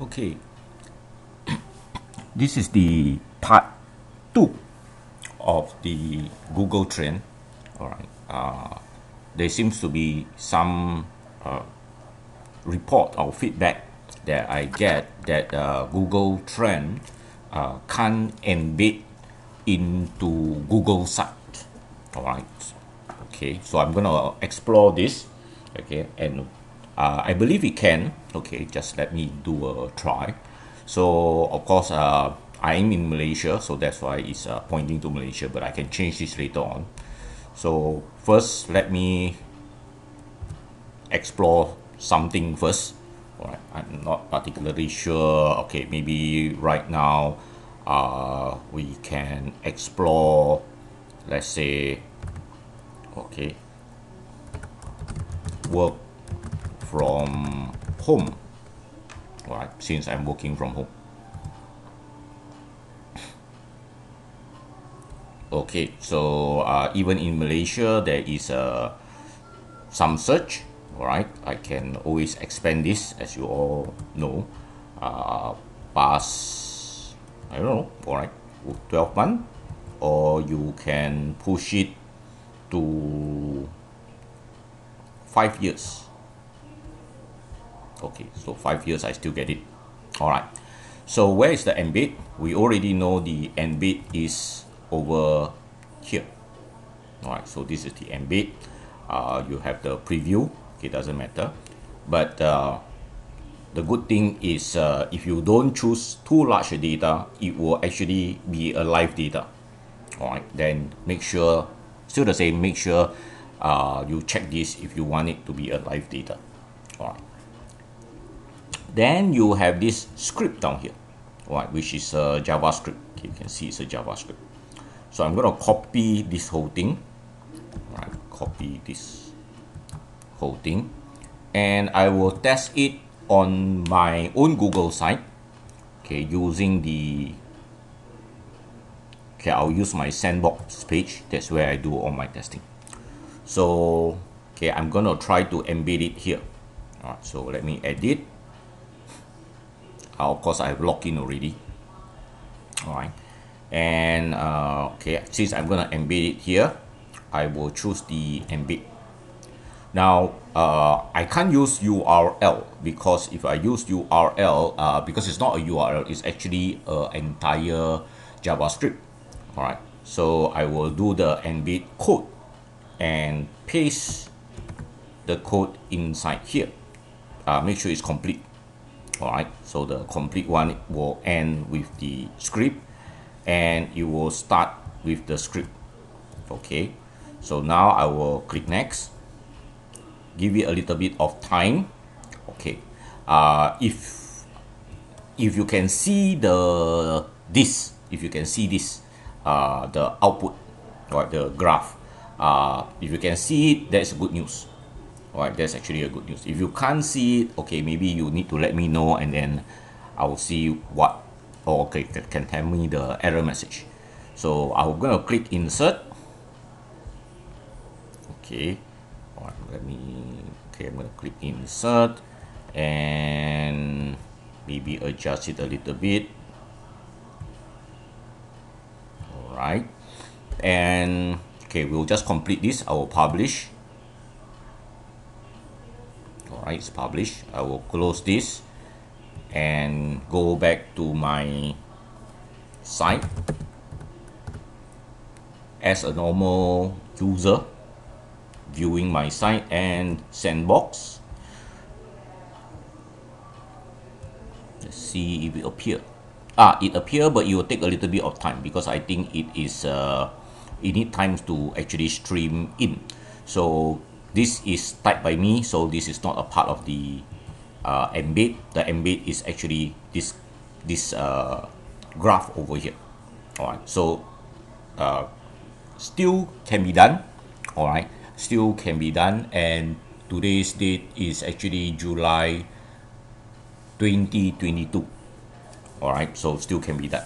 Okay, this is the part two of the Google trend. All right, uh, there seems to be some uh, report or feedback that I get that uh, Google trend uh, can't embed into Google site. All right, okay, so I'm gonna explore this. Okay, and uh, I believe it can. Okay, just let me do a try. So of course, uh, I'm in Malaysia, so that's why it's uh, pointing to Malaysia. But I can change this later on. So first, let me explore something first. Alright, I'm not particularly sure. Okay, maybe right now, uh, we can explore. Let's say, okay, work from home right since I'm working from home. Okay so uh, even in Malaysia there is uh, some search alright I can always expand this as you all know. Uh, past I don't know alright 12 months or you can push it to five years okay so five years I still get it. All right so where is the embed we already know the embed is over here. All right so this is the embed uh, you have the preview. Okay doesn't matter. But uh, the good thing is uh, if you don't choose too large data it will actually be a live data. All right then make sure still the same make sure uh, you check this if you want it to be a live data. All right then you have this script down here right which is a javascript. Okay, you can see it's a javascript. So i'm going to copy this whole thing right copy this whole thing. And i will test it on my own google site okay using the okay i'll use my sandbox page. That's where i do all my testing. So okay i'm gonna try to embed it here. All right so let me edit of course I have logged in already. All right and uh, okay since I'm gonna embed it here I will choose the embed. Now uh, I can't use URL because if I use URL uh, because it's not a URL it's actually an entire JavaScript. All right so I will do the embed code and paste the code inside here. Uh, make sure it's complete alright so the complete one will end with the script and it will start with the script. Okay so now I will click next. Give it a little bit of time. Okay uh, if if you can see the this if you can see this uh, the output or the graph uh, if you can see it that's good news Alright, that's actually a good news. If you can't see it, okay, maybe you need to let me know and then I will see what, oh, okay, can, can tell me the error message. So I'm to click insert. Okay, Alright, let me, okay, I'm to click insert and maybe adjust it a little bit. Alright, and okay, we'll just complete this. I will publish alright it's published. I will close this and go back to my site. As a normal user viewing my site and sandbox. Let's see if it appear. Ah it appear but it will take a little bit of time because I think it is uh, it need times to actually stream in. So this is typed by me so this is not a part of the uh, embed. The embed is actually this this uh, graph over here. All right so uh, still can be done. All right still can be done. And today's date is actually July 2022 all right so still can be done